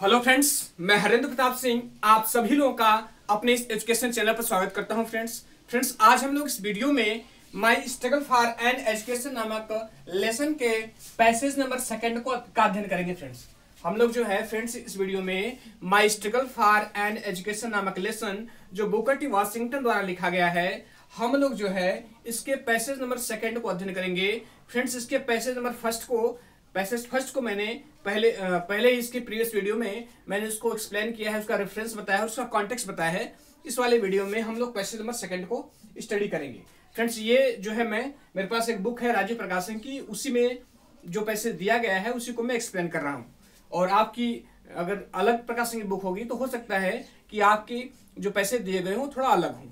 Hello friends मैं हरेंद्र प्रताप सिंह, आप सभी लोगों का अपने इस एजुकेशन चैनल पर स्वागत करता हूँ फ्रेंड्स फ्रेंड्स आज हम लोग इस वीडियो में my struggle for an education नामक लेसन के पैसेज नंबर सेकंड को का अध्ययन करेंगे फ्रेंड्स हम लोग जो है फ्रेंड्स इस वीडियो में my struggle for an education नामक लेसन जो बुकर टी वाशिंगटन द्वारा लिखा गया है, हम लोग जो है, इसके पैसेज नंबर सेकंड को अध्ययन करेंगे. फ्रेंड्स इसके पैसेज नंबर फ़र्स्ट को पैसेज फ़र्स्ट को मैंने पहले पहले इसके प्रीवियस वीडियो में मैंने उसको एक्सप्लेन किया है, उसका रेफरेंस बताया है, उसका कॉन्टेक्स्ट बताया है। इस वाले वीडियो में हम लोग पैसेज नंबर सेकंड को स्टडी करेंगे। फ्रेंड्स ये जो है मैं, मेरे पास एक बुक है राजीव प्रकाशन की, उसी में जो पैसे दिया गया है, उसी को मैं एक्सप्लेन कर रहा हूँ। और आपकी अगर अलग प्रकाशन की बुक होगी तो हो सकता है कि आपकी जो पैसे दिए गए हों, थोड़ा अलग हों।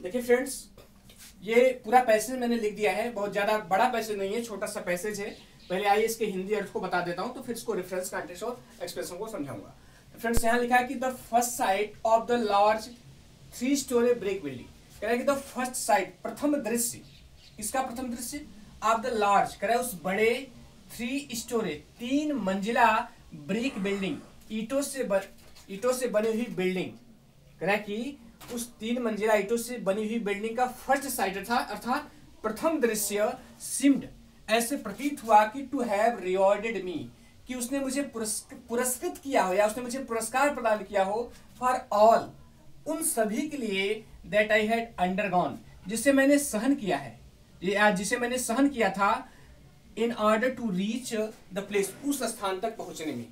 देखिए फ्रेंड्स ये पूरा पैसेज मैंने लिख दिया है, बहुत ज़्यादा बड़ा पैसेज नहीं है, छोटा सा पैसेज है। पहले आइए इसके हिंदी अर्थ को बता देता हूँ तो फिर इसको रेफरेंस कॉन्टेक्स्ट और एक्सप्रेशन को समझाऊँगा। फ्रेंड्स यहाँ लिखा है कि the first sight of the large three story brick building कह रहा है कि द फ़र्स्ट साइट प्रथम दृश्य। इसका प्रथम दृश्य? ऑफ़ द लार्ज कह रहा है उस बड़े थ्री स्टोरी तीन मंजिला ब्रिक बिल्डिंग ईटों से ईटों से बनी हुई बिल्डिंग कह रहा है कि उस तीन मंजिला ईटों से बनी हुई बिल्डिंग का फ़र्स्ट साइट था, अर्थात प्रथम दृश्य सिम्ड। ऐसे प्रतीत हुआ कि टू हैव रिवॉर्डेड मी कि उसने मुझे पुरस्कृत किया हो या उसने मुझे पुरस्कार प्रदान किया हो फॉर ऑल उन सभी के लिए दैट आई हैड अंडरगॉन जिसे मैंने सहन किया है। जिसे मैंने सहन किया था in order to reach the place उस स्थान तक पहुँचने में।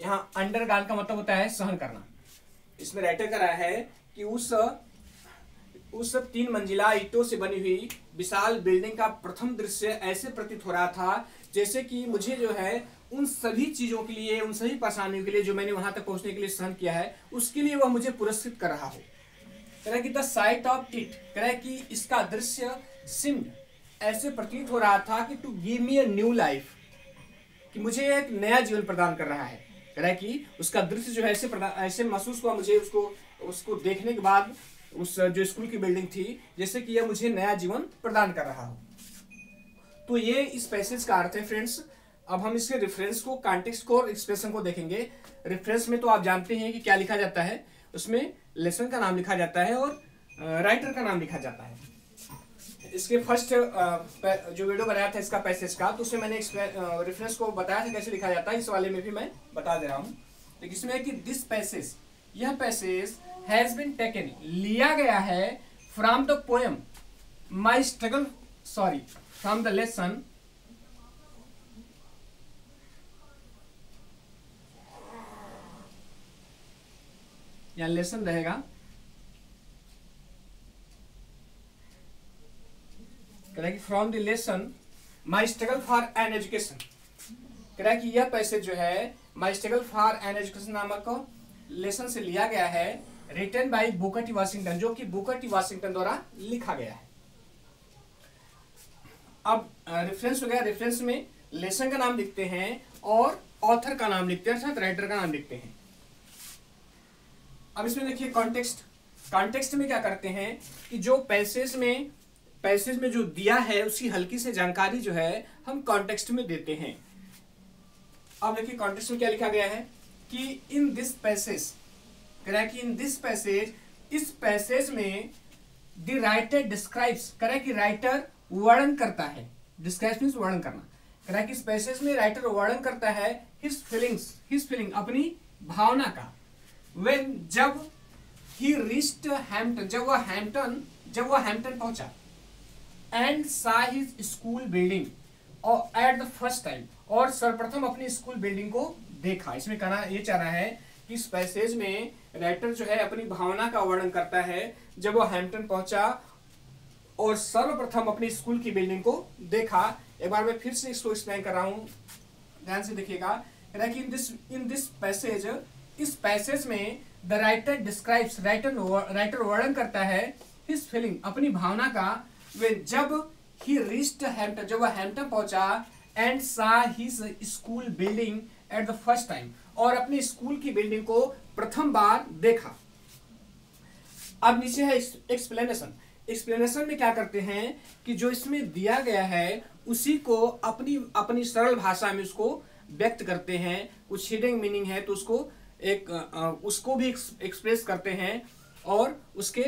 यहाँ अंडरगॉन का मतलब होता है सहन करना। इसमें राइटर करा है कि उस उस तीन मंजिला ईटों से बनी हुई विशाल बिल्डिंग का प्रथम दृश्य ऐसे प्रतीत हो रहा था, जैसे कि मुझे जो है उन सभी चीज़ों के लिए, उन सभी परेशानियों के लिए जो मैंने वहाँ तक पहुँचने के लिए सहन किया है, उसके लिए वह मुझे पुरस्कृत कर रहा हो। कह कि द साइट ऑफ़ इट कह कि इसका दृश्य सिम ऐसे प्रतीत हो रहा था कि to give me a new life, कि मुझे एक नया जीवन प्रदान कर रहा है। कह रहा कि उसका दृश्य जो है ऐसे ऐसे महसूस हुआ, मुझे उसको उसको देखने के बाद उस, जो स्कूल की बिल्डिंग थी, जैसे कि यह मुझे नया जीवन प्रदान कर रहा हो। तो ये इस पैसेज का अर्थ है फ्रेंड्स अब हम इसके रेफरेंस को कॉन्टेक्स्ट को और एक्सप्रेशन को देखेंगे। रेफरेंस में तो आप जानते हैं कि क्या लिखा जाता है? उसमें लेसन का नाम लिखा जाता है और राइटर का नाम लिखा जाता है। इसके फ़र्स्ट जो वीडियो बनाया था इसका पैसेज का तो उसमें मैंने रेफरेंस को बताया था कैसे लिखा जाता है। इस वाले में भी मैं बता दे रहा हूँ। लेकिन इसमें कि दिस पैसेज यह पैसेज हैज़ बिन टेकन लिया गया है from the poem my struggle sorry from the lesson या लेसन रहेगा। कि from the lesson my struggle for an education कह कि यह पैसेज जो है my struggle for an education नामक लेसन से लिया गया है। Written by Booker T Washington जो कि बुकर टी वाशिंगटन द्वारा लिखा गया है। अब रेफरेंस हो गया। रेफरेंस में लेसन का नाम लिखते हैं और ऑथर का नाम लिखते हैं, अर्थात राइटर का नाम लिखते हैं। अब इसमें देखिए कॉन्टेक्स्ट कॉन्टेक्स्ट में क्या करते हैं कि जो पैसेज में पैसेज में जो दिया है, उसकी हल्की से जानकारी जो है, हम कॉन्टेक्स्ट में देते हैं। अब देखिए कॉन्टेक्स्ट में क्या लिखा गया है कि इन दिस पैसेज कह कि इन दिस पैसेज इस पैसेज में द राइटर डिस्क्राइब्स कह कि राइटर वर्णन करता है। डिस्क्राइब मीन्स वर्णन करना। कह कि इस पैसेज में राइटर वर्णन करता है हिज फीलिंग्स हिज फीलिंग अपनी भावना का। वेन जब ही रिस्ट हैम्पटन जब वह हैम्पटन जब वह हैम्पटन पहुँचा and saw his school building और एट द फ़र्स्ट टाइम और सर्वप्रथम अपनी स्कूल बिल्डिंग को देखा। इसमें कहना, ये चाह रहा है इस पैसेज में राइटर जो है अपनी भावना का वर्णन करता है, जब वो हैम्पटन पहुँचा और सर्वप्रथम अपनी स्कूल की बिल्डिंग को देखा। एक बार मैं फिर से इसको एक्सप्लेन कर रहा हूँ। ध्यान से देखिएगा in this in this passage इस पैसेज में the writer describes writer writer वर्णन करता है हिज फीलिंग अपनी भावना का। वे जब ही रिस्ट हैम्पटन जब वह हैम्पटन पहुँचा and saw his school building at the first time और अपने स्कूल की बिल्डिंग को प्रथम बार देखा। अब नीचे है एक्सप्लेनेशन एक्सप्लेनेशन में क्या करते हैं कि जो इसमें दिया गया है, उसी को अपनी अपनी सरल भाषा में उसको व्यक्त करते हैं। कुछ हिडन मीनिंग है तो उसको एक उसको भी एक्सप्रेस करते हैं और उसके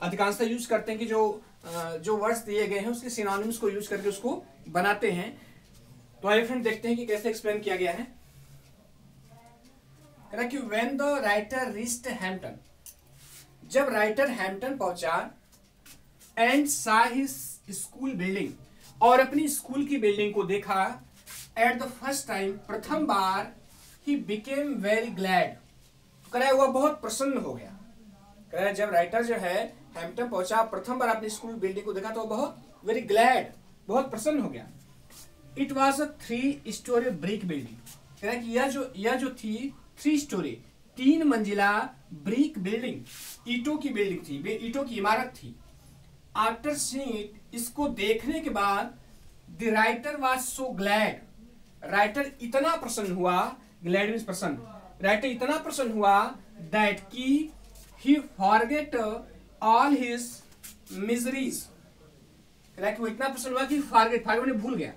अधिकांशता यूज़ करते हैं कि जो जो वर्ड्स दिए गए हैं, उसके सिनोनिम्स को यूज़ करके उसको बनाते हैं। तो आइए फ्रेंड देखते हैं कि कैसे एक्सप्लेन किया गया है। कि when the writer reached Hampton जब राइटर हैम्पटन पहुँचा एंड सा स्कूल बिल्डिंग और अपनी स्कूल की बिल्डिंग को देखा एट द फ़र्स्ट टाइम प्रथम बार ही बिकेम वेरी ग्लैड कह हुआ बहुत प्रसन्न हो गया। कह जब राइटर जो है हैम्पटन पहुँचा, प्रथम बार अपनी स्कूल बिल्डिंग को देखा तो बहुत वेरी ग्लैड बहुत प्रसन्न हो गया। It was a three story brick building कह रहा कि यह जो यह जो थी थ्री स्टोरी तीन मंजिला ब्रिक बिल्डिंग ईटों की बिल्डिंग थी ईटों की इमारत थी। आफ्टर सीट इसको देखने के बाद the writer was so glad writer इतना प्रसन्न हुआ ग्लैड मीन प्रसन्न. राइटर इतना प्रसन्न हुआ दैट की he forget all his miseries right वो इतना प्रसन्न हुआ कि फॉरगेट फॉरगेट भूल गया।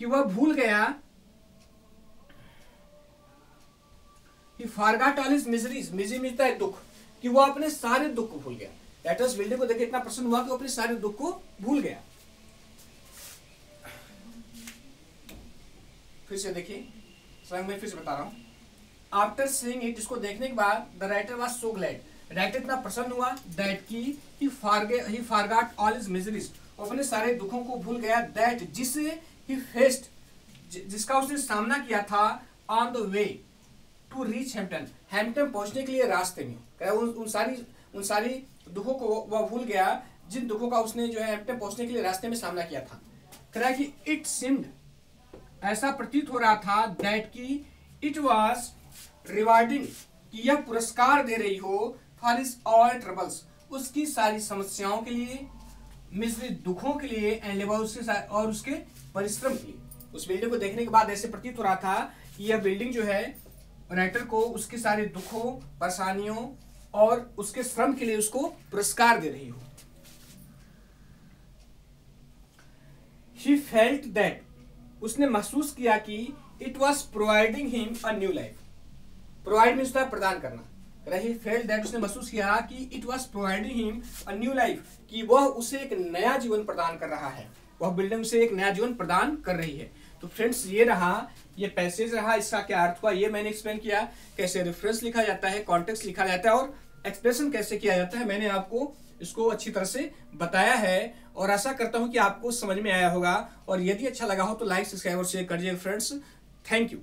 कि वह भूल गया he forgot all his miseries misery मिलता है दुख, कि वो अपने सारे दुख को भूल गया। लेटर्स बिल्डिंग को देखे इतना प्रसन्न हुआ कि वो अपने सारे दुख को भूल गया। फिर से देखिए, स्वयं मैं फिर से बता रहा हूँ। आफ्टर सीइंग इट इसको देखने के बाद the writer was so glad writer इतना प्रसन्न हुआ दैट की he forget, he forgot all his miseries अपने सारे दुखों को भूल गया। दैट जिसे ही फेस्ड जिसका उसने सामना किया था on the way to reach Hampton Hampton पहुँचने के लिए रास्ते में। उन, उन सारी उन सारी दुखों को वह भूल गया। जिन दुखों का उसने जो है हैम्पटन पहुँचने के लिए रास्ते में सामना किया था। कह कि इट सिम्ड ऐसा प्रतीत हो रहा था दैट की इट वॉज़ रिवार्डिंग कि यह पुरस्कार दे रही हो फॉर इज़ ऑल ट्रबल्स उसकी सारी समस्याओं के लिए मिश्र दुखों के लिए एंड उसके और उसके परिश्रम के लिए। उस बिल्डिंग को देखने के बाद ऐसे प्रतीत हो रहा था कि यह बिल्डिंग जो है राइटर को उसके सारे दुखों, परेशानियों और उसके श्रम के लिए उसको पुरस्कार दे रही हो। ही फेल्ट दैट उसने महसूस किया कि it was providing him a new life provide mean प्रदान करना। रही फेल्ट दैट उसने महसूस किया कि it was providing him a new life कि वह उसे एक नया जीवन प्रदान कर रहा है। वह बिल्डिंग उसे एक नया जीवन प्रदान कर रही है। तो फ्रेंड्स ये रहा, ये पैसेज रहा, इसका क्या अर्थ हुआ, ये मैंने एक्सप्लेन किया, कैसे रेफरेंस लिखा जाता है कॉन्टेक्स्ट लिखा जाता है, और एक्सप्रेशन कैसे किया जाता है, मैंने आपको इसको अच्छी तरह से बताया है, और आशा करता हूँ कि आपको समझ में आया होगा, और यदि अच्छा लगा हो तो लाइक सब्सक्राइब और शेयर कर दिए फ्रेंड्स थैंक यू